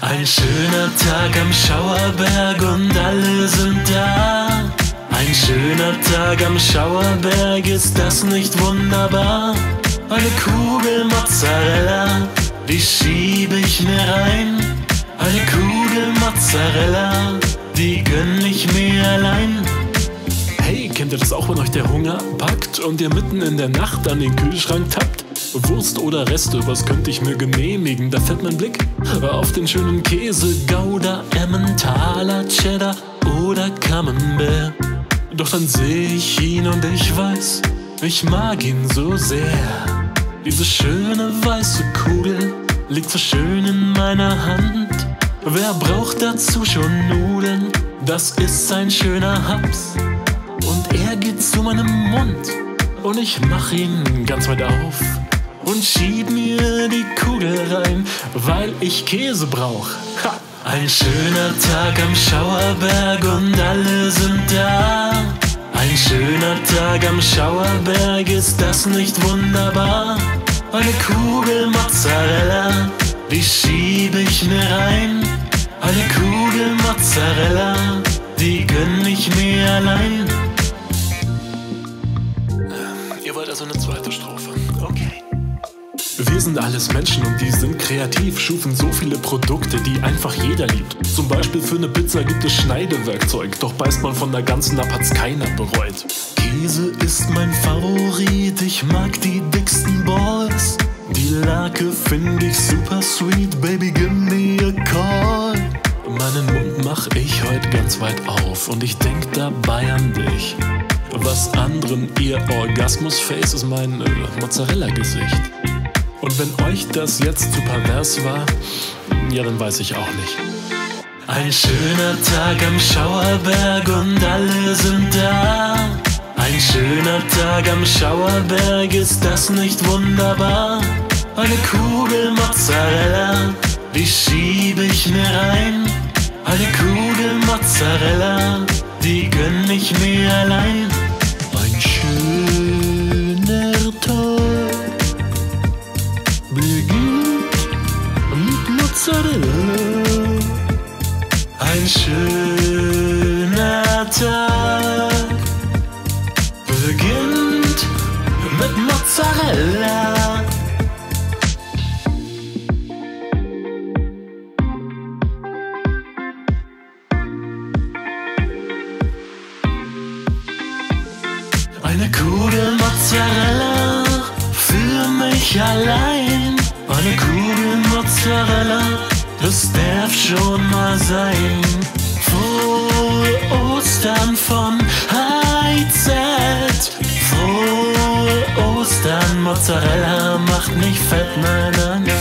Ein schöner Tag am Schauerberg und alle sind da. Ein schöner Tag am Schauerberg, ist das nicht wunderbar? Eine Kugel Mozzarella, die schieb ich mir rein. Eine Kugel Mozzarella, die gönn ich mir allein. Kennt ihr das auch, wenn euch der Hunger packt und ihr mitten in der Nacht an den Kühlschrank tappt? Wurst oder Reste, was könnte ich mir genehmigen? Da fällt mein Blick auf den schönen Käse, Gouda, Emmentaler, Cheddar oder Camembert. Doch dann sehe ich ihn und ich weiß, ich mag ihn so sehr. Diese schöne weiße Kugel liegt so schön in meiner Hand. Wer braucht dazu schon Nudeln? Das ist ein schöner Haps. Er geht zu meinem Mund und ich mach ihn ganz weit auf und schieb mir die Kugel rein, weil ich Käse brauch. Ha! Ein schöner Tag am Schauerberg und alle sind da. Ein schöner Tag am Schauerberg, ist das nicht wunderbar? Eine Kugel Mozzarella, die schieb ich mir rein. Eine Kugel Mozzarella, die gönn ich mir allein. Wollt also eine zweite Strophe. Okay. Wir sind alles Menschen und die sind kreativ, schufen so viele Produkte, die einfach jeder liebt. Zum Beispiel für eine Pizza gibt es Schneidewerkzeug, doch beißt man von der ganzen ab, hat's keiner bereut. Käse ist mein Favorit, ich mag die dicksten Balls. Die Lake find ich super sweet, baby, give me a call. Meinen Mund mach ich heute ganz weit auf und ich denk dabei an dich. Was anderen ihr Orgasmusface ist mein äh, Mozzarella-Gesicht. Und wenn euch das jetzt zu pervers war, ja, dann weiß ich auch nicht. Ein schöner Tag am Schauerberg und alle sind da. Ein schöner Tag am Schauerberg, ist das nicht wunderbar? Eine Kugel Mozzarella, die schieb ich mir rein. Eine Kugel Mozzarella, die gönn ich mir allein. Ein schöner Tag beginnt mit Mozzarella. Eine Kugel Mozzarella für mich allein. Eine Kugel Mozzarella, das darf schon mal sein. Frohe Ostern von HIZ. Frohe Ostern, Mozzarella macht nicht fett, nein, nein, nein.